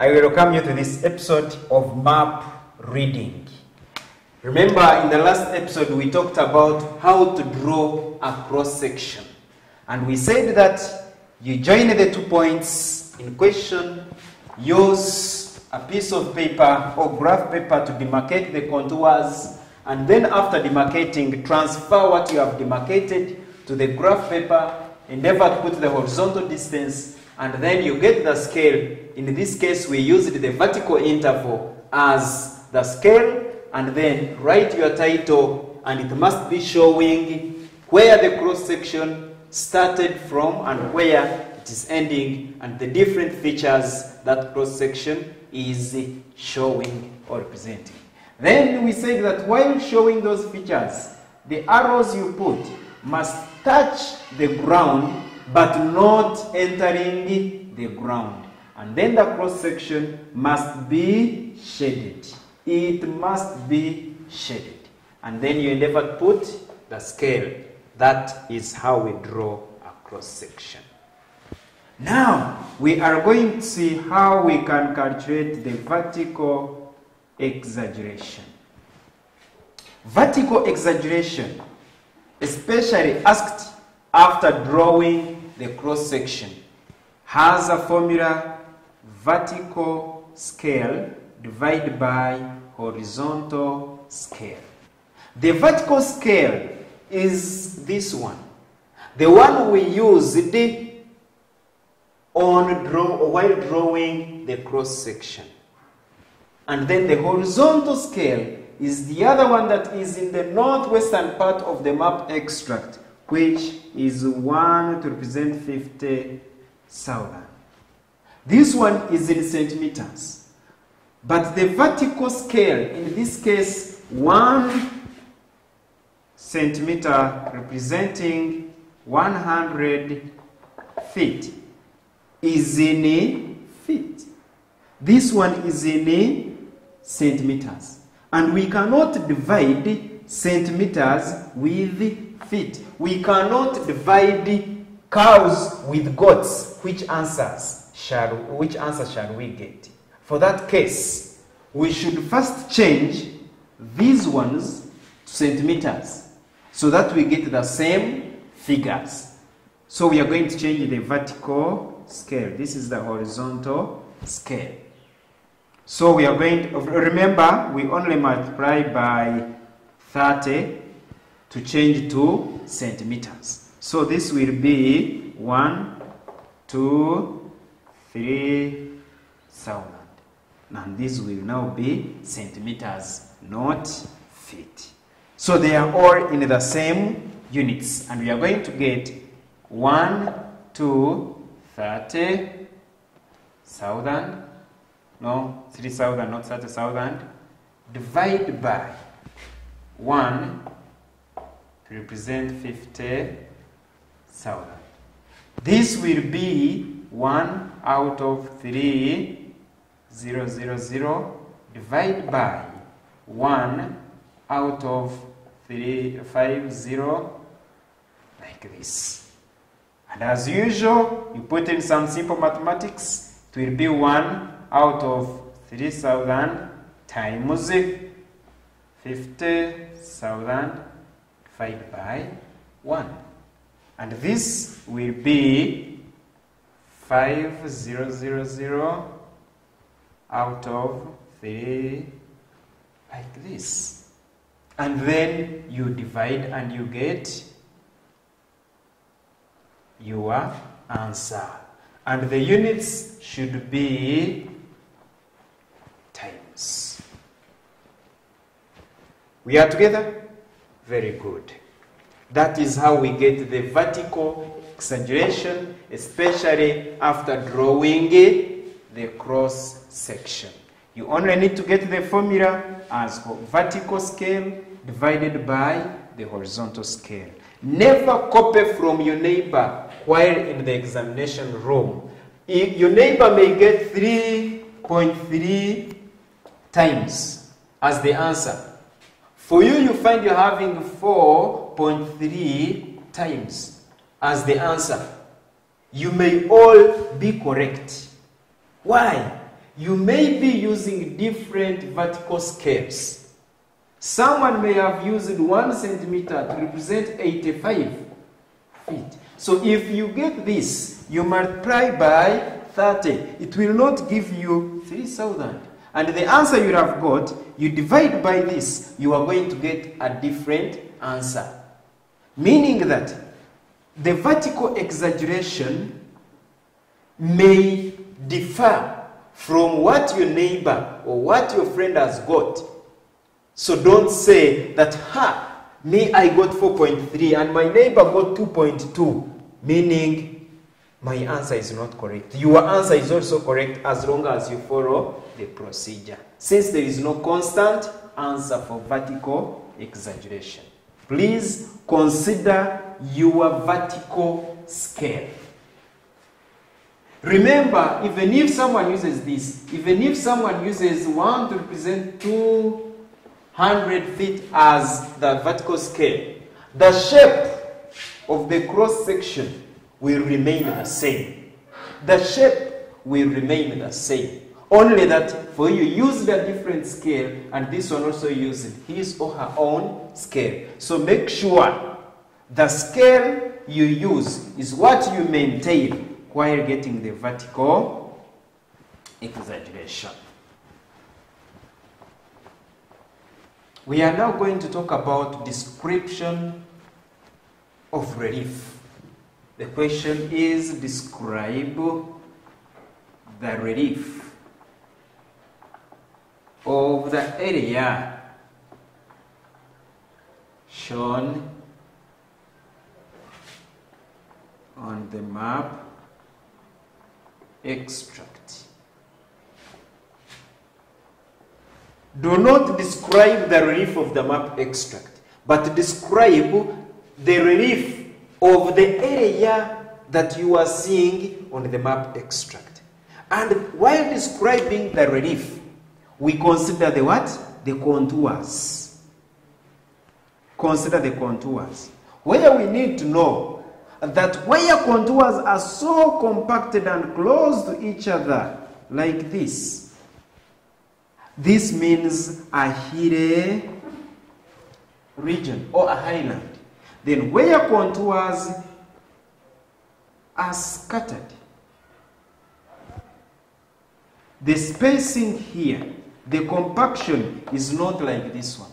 I will welcome you to this episode of Map Reading. Remember, in the last episode, we talked about how to draw a cross section. And we said that you join the two points in question, use a piece of paper or graph paper to demarcate the contours, and then after demarcating, transfer what you have demarcated to the graph paper, endeavor to put the horizontal distance, and then you get the scale. In this case, we used the vertical interval as the scale, and then write your title, and it must be showing where the cross section started from and where it is ending, and the different features that cross section is showing or presenting. Then we said that while showing those features, the arrows you put must touch the ground but not entering the ground. And then the cross section must be shaded. It must be shaded. And then you endeavor to put the scale. That is how we draw a cross section. Now, we are going to see how we can calculate the vertical exaggeration. Vertical exaggeration, especially asked after drawing the cross section, has a formula vertical scale divided by horizontal scale. The vertical scale is this one, the one we used on draw, while drawing the cross section. And then the horizontal scale is the other one that is in the northwestern part of the map extract, which is 1 to represent 50,000. This one is in centimeters. But the vertical scale, in this case, 1 centimeter representing 100 feet, is in feet. This one is in centimeters. And we cannot divide centimeters with feet. We cannot divide cows with goats. Which answers shall which answer shall we get? For that case, we should first change these ones to centimeters so that we get the same figures. So we are going to change the vertical scale. This is the horizontal scale. So we are going to, remember, we only multiply by 30 to change to centimeters. So this will be 1, 2, 3, thousand. And this will now be centimeters, not feet. So they are all in the same units. And we are going to get 1, 2, 30, thousand, no, 3,000, not 30,000, divide by 1 to represent 50,000. This will be 1 out of 3, 0, 0, 0, divide by 1 out of 3, 5, 0, like this. And as usual, you put in some simple mathematics, it will be 1 out of 3,000 times 50,000 by 1. And this will be 5000 out of 3 like this. And then you divide and you get your answer. And the units should be times. We are together? Very good. That is how we get the vertical exaggeration, especially after drawing the cross section. You only need to get the formula as vertical scale divided by the horizontal scale. Never copy from your neighbor while in the examination room. Your neighbor may get 3.3 times as the answer. For you, you find you're having 4.3 times as the answer. You may all be correct. Why? you may be using different vertical scales. Someone may have used one centimeter to represent 85 feet. So if you get this, you multiply by 30. It will not give you 3,000. And the answer you have got, you divide by this, you are going to get a different answer. Meaning that the vertical exaggeration may differ from what your neighbor or what your friend has got. So don't say that, ha, me I got 4.3 and my neighbor got 2.2, meaning my answer is not correct. Your answer is also correct as long as you follow the procedure. Since there is no constant answer for vertical exaggeration. Please consider your vertical scale. Remember, even if someone uses this, even if someone uses 1 to represent 200 feet as the vertical scale, the shape of the cross section will remain the same. The shape will remain the same. Only that for you use a different scale and this one also uses his or her own scale. So make sure the scale you use is what you maintain while getting the vertical exaggeration. We are now going to talk about description of relief. The question is describe the relief of the area shown on the map extract. Do not describe the relief of the map extract, but describe the relief of the area that you are seeing on the map extract. And while describing the relief, we consider the what? The contours. Consider the contours. Where we need to know that where contours are so compacted and close to each other, like this, this means a hilly region or a highland. Then where contours are scattered, the spacing here, the compaction is not like this one.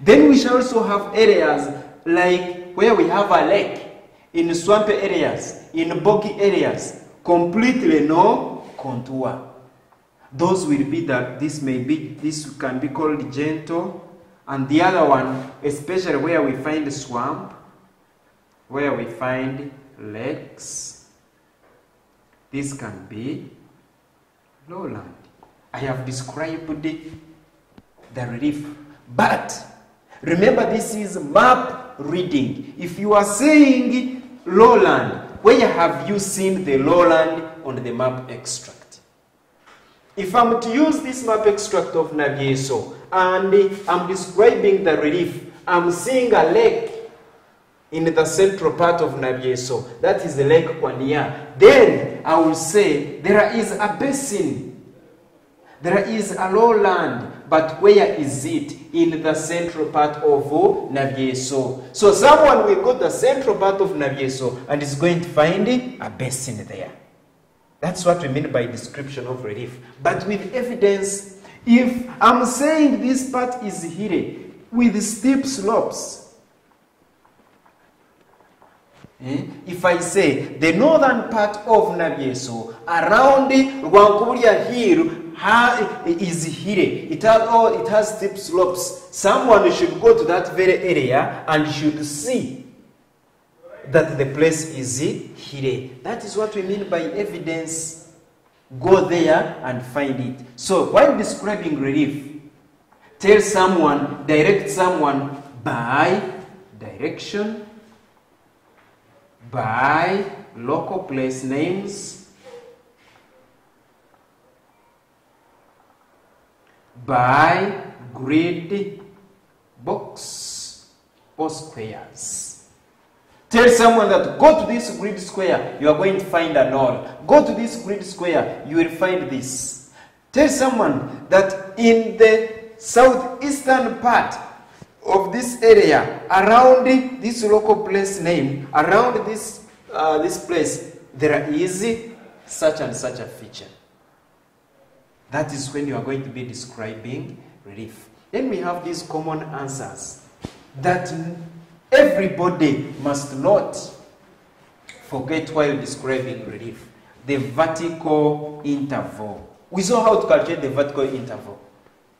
Then we shall also have areas like where we have a lake, in swampy areas, in boggy areas, completely no contour. Those will be that this may be, this can be called gentle, and the other one, especially where we find swamp, where we find lakes, this can be lowland. I have described the, relief, but remember this is map reading. If you are saying lowland, where have you seen the lowland on the map extract? If I'm to use this map extract of Navieso and I'm describing the relief, I'm seeing a lake in the central part of Navieso. That is the Lake Kwania. Then I will say there is a basin. There is a lowland, but where is it? In the central part of Navieso. So someone will go to the central part of Navieso and is going to find a basin there. That's what we mean by description of relief. But with evidence, if I'm saying this part is hilly with steep slopes, eh? if I say the northern part of Navieso around Rwankuburia Hill ha, is hilly, it has, oh, it has steep slopes, someone should go to that very area and should see that the place is hilly. That is what we mean by evidence. Go there and find it. So while describing relief, tell someone, direct someone by direction, by local place names, by grid box or squares. Tell someone that go to this grid square, you are going to find a knoll. Go to this grid square, you will find this. Tell someone that in the southeastern part of this area, around this local place name, around this, uh, this place, there is such and such a feature. That is when you are going to be describing relief. Then we have these common answers that everybody must not forget while describing relief. The vertical interval. We saw how to calculate the vertical interval.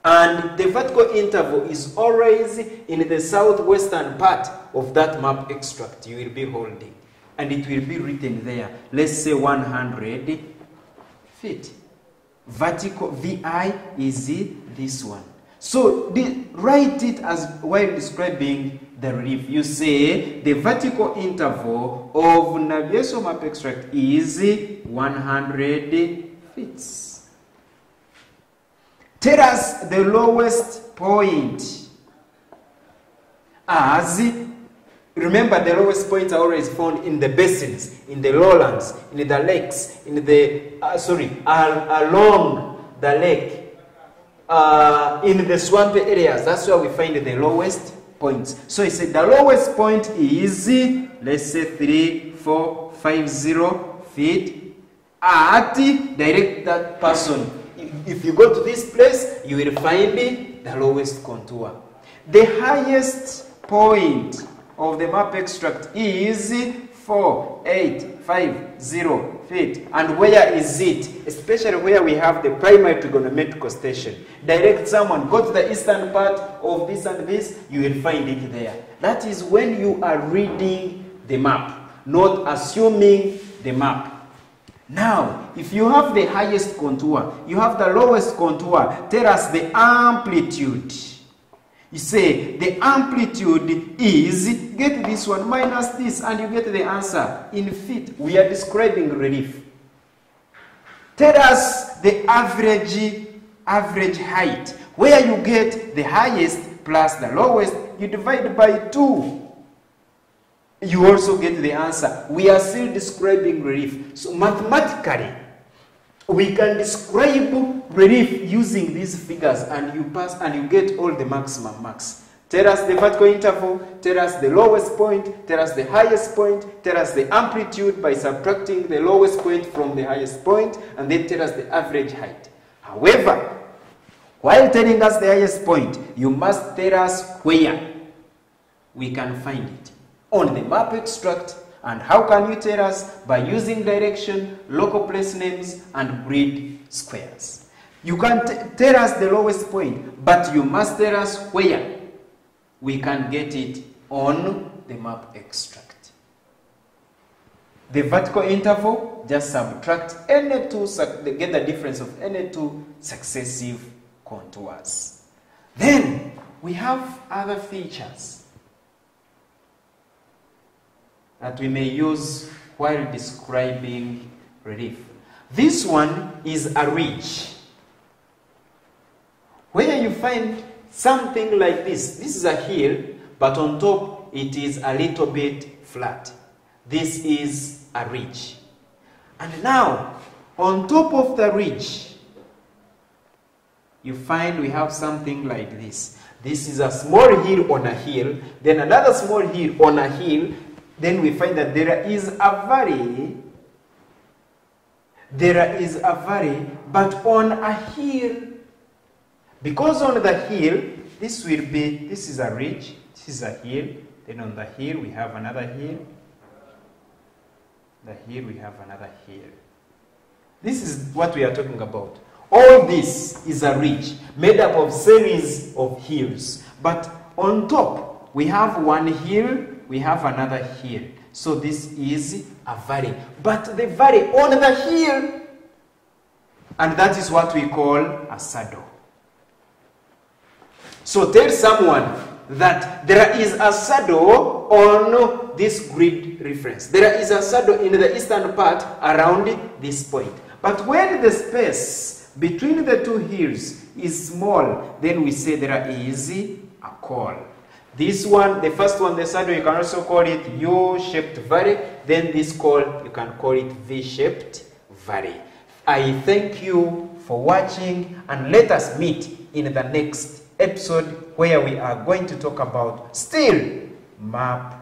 And the vertical interval is always in the southwestern part of that map extract you will be holding. And it will be written there. Let's say 100 feet. Vertical VI is this one. So the, write it as while describing the relief. You say the vertical interval of Navieso map extract is 100 feet. Tell us the lowest point as remember the lowest points are always found in the basins, in the lowlands, in the lakes, in the uh, sorry, along the lake, uh, in the swampy areas. That's where we find the lowest points. So he said the lowest point is let's say three, four, five, zero feet at direct that person if you go to this place, you will find the lowest contour. The highest point of the map extract is 4, 8, 5, 0 feet. And where is it? Especially where we have the primary trigonometrical station. Direct someone, go to the eastern part of this and this, you will find it there. That is when you are reading the map, not assuming the map. Now, if you have the highest contour, you have the lowest contour, tell us the amplitude. You say the amplitude is, get this one minus this, and you get the answer in feet. We are describing relief. Tell us the average, average height. Where you get the highest plus the lowest, you divide by 2 you also get the answer. We are still describing relief. So mathematically, we can describe relief using these figures and you pass and you get all the maximum marks. Tell us the vertical interval, tell us the lowest point, tell us the highest point, tell us the amplitude by subtracting the lowest point from the highest point, and then tell us the average height. However, while telling us the highest point, you must tell us where we can find it on the map extract and how can you tell us? By using direction, local place names, and grid squares. You can tell us the lowest point, but you must tell us where we can get it on the map extract. The vertical interval, just subtract any two, get the difference of any two successive contours. Then we have other features that we may use while describing relief. This one is a ridge. Where you find something like this, this is a hill, but on top it is a little bit flat. This is a ridge. And now, on top of the ridge, you find we have something like this. This is a small hill on a hill, then another small hill on a hill, then we find that there is a valley. There is a valley, but on a hill. Because on the hill, this will be, this is a ridge, this is a hill. Then on the hill, we have another hill. The hill, we have another hill. This is what we are talking about. All this is a ridge made up of series of hills. But on top, we have one hill we have another hill. So this is a valley. But the valley on the hill, and that is what we col a saddle. So tell someone that there is a saddle on this grid reference. There is a saddle in the eastern part around this point. But when the space between the two hills is small, then we say there is a call. This one, the first one, the saddle, you can also col it U-shaped valley. Then this call, you can call it V-shaped valley. I thank you for watching and let us meet in the next episode where we are going to talk about still map